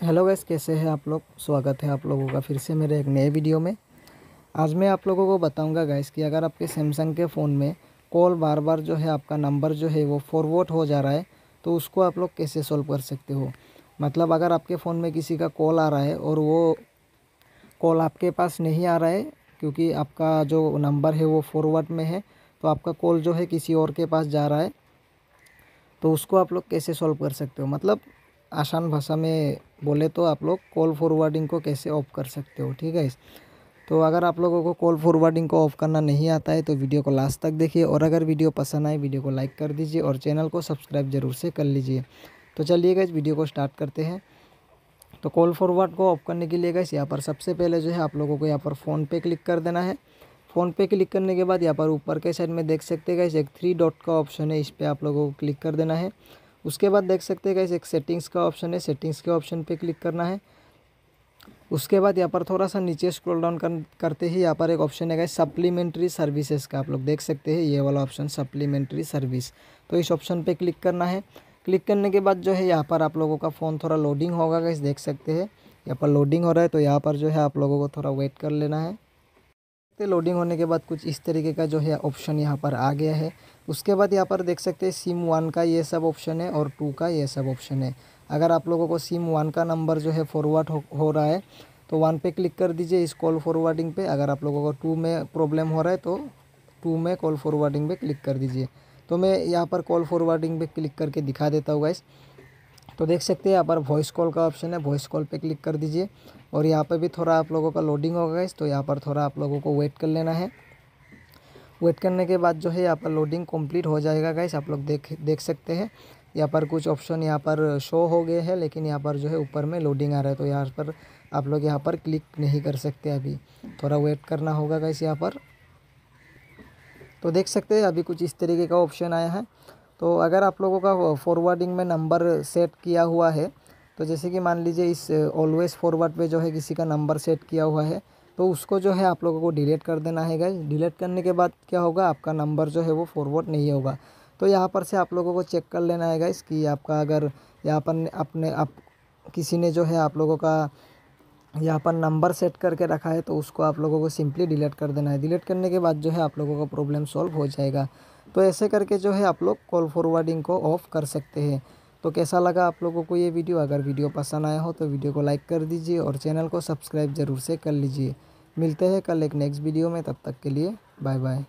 Hello guys कैसे हैं आप लोग? स्वागत है आप लोगों का फिर से मेरे एक नए वीडियो में। आज मैं आप लोगों को बताऊँगा गैस कि अगर आपके सैमसंग के फ़ोन में कॉल बार बार जो है आपका नंबर जो है वो फॉरवर्ड हो जा रहा है तो उसको आप लोग कैसे सॉल्व कर सकते हो? मतलब अगर आपके फ़ोन में किसी का कॉल आ रहा है और वो कॉल आपके पास नहीं आ रहा है, क्योंकि आपका जो नंबर है वो फॉरवर्ड में है तो आपका कॉल जो है किसी और के पास जा रहा है तो उसको आप लोग कैसे सॉल्व कर सकते हो? मतलब आसान भाषा में बोले तो आप लोग कॉल फॉरवर्डिंग को कैसे ऑफ़ कर सकते हो, ठीक है तो अगर आप लोगों को कॉल फॉरवर्डिंग को ऑफ़ करना नहीं आता है तो वीडियो को लास्ट तक देखिए और अगर वीडियो पसंद आए वीडियो को लाइक कर दीजिए और चैनल को सब्सक्राइब ज़रूर से कर लीजिए। तो चलिए इस वीडियो को स्टार्ट करते हैं। तो कॉल फॉरवर्ड को ऑफ़ करने के लिए गए यहाँ पर सबसे पहले जो है आप लोगों को यहाँ पर फ़ोन पे क्लिक कर देना है। फ़ोन पे क्लिक करने के बाद यहाँ पर ऊपर के साइड में देख सकते हैं एक थ्री डॉट का ऑप्शन है, इस पर आप लोगों को क्लिक कर देना है। उसके बाद देख सकते हैं एक सेटिंग्स का ऑप्शन है सेटिंग्स के ऑप्शन पे क्लिक करना है। उसके बाद यहाँ पर थोड़ा सा नीचे स्क्रॉल डाउन कर, करते ही यहाँ पर एक ऑप्शन है गाइस सप्लीमेंट्री सर्विसेज़ का। आप लोग देख सकते हैं ये वाला ऑप्शन सप्लीमेंट्री सर्विस तो इस ऑप्शन पर क्लिक करना है। क्लिक करने के बाद जो है यहाँ पर आप लोगों का फ़ोन थोड़ा लोडिंग होगा गाइस देख सकते हैं। यहाँ पर लोडिंग हो रहा है तो यहाँ पर जो है आप लोगों को थोड़ा वेट कर लेना है। लोडिंग होने के बाद कुछ इस तरीके का जो है ऑप्शन यहाँ पर आ गया है। उसके बाद यहाँ पर देख सकते हैं सिम वन का ये सब ऑप्शन है और टू का ये सब ऑप्शन है। अगर आप लोगों को सिम वन का नंबर जो है फॉरवर्ड हो, हो रहा है तो वन पे क्लिक कर दीजिए इस कॉल फॉरवर्डिंग पे। अगर आप लोगों को टू में प्रॉब्लम हो रहा है तो टू में कॉल फॉरवर्डिंग पे क्लिक कर दीजिए। तो मैं यहाँ पर कॉल फॉरवर्डिंग पे क्लिक करके दिखा देता हूँ गाइस तो देख सकते हैं यहाँ पर वॉइस कॉल का ऑप्शन है। वॉइस कॉल पे क्लिक कर दीजिए। और यहाँ पर भी थोड़ा आप लोगों का लोडिंग होगा इस तो यहाँ पर थोड़ा आप लोगों को वेट कर लेना है। वेट करने के बाद जो है यहाँ पर लोडिंग कंप्लीट हो जाएगा गाइस आप लोग देख देख सकते हैं। यहाँ पर कुछ ऑप्शन यहाँ पर शो हो गए हैं, लेकिन यहाँ पर जो है ऊपर में लोडिंग आ रहा है तो यहाँ पर आप लोग यहाँ पर क्लिक नहीं कर सकते अभी। थोड़ा वेट करना होगा गाइस यहाँ पर। तो देख सकते हैं, अभी कुछ इस तरीके का ऑप्शन आया है। तो अगर आप लोगों का फॉरवर्डिंग में नंबर सेट किया हुआ है तो जैसे कि मान लीजिए इस ऑलवेज फॉरवर्ड पे जो है किसी का नंबर सेट किया हुआ है तो उसको जो है आप लोगों को डिलीट कर देना है गाइज़ डिलीट करने के बाद क्या होगा? आपका नंबर जो है वो फॉरवर्ड नहीं होगा। तो यहाँ पर से आप लोगों को चेक कर लेना है गाइज़ कि आपका अगर यहाँ पर अपने आप किसी ने जो है आप लोगों का यहाँ पर नंबर सेट करके रखा है तो उसको आप लोगों को सिंपली डिलीट कर देना है। डिलीट करने के बाद जो है आप लोगों का प्रॉब्लम सॉल्व हो जाएगा। तो ऐसे करके जो है आप लोग कॉल फॉरवर्डिंग को ऑफ़ कर सकते हैं। तो कैसा लगा आप लोगों को ये वीडियो? अगर वीडियो पसंद आया हो तो वीडियो को लाइक कर दीजिए और चैनल को सब्सक्राइब ज़रूर से कर लीजिए। मिलते हैं कल एक नेक्स्ट वीडियो में, तब तक के लिए बाय बाय।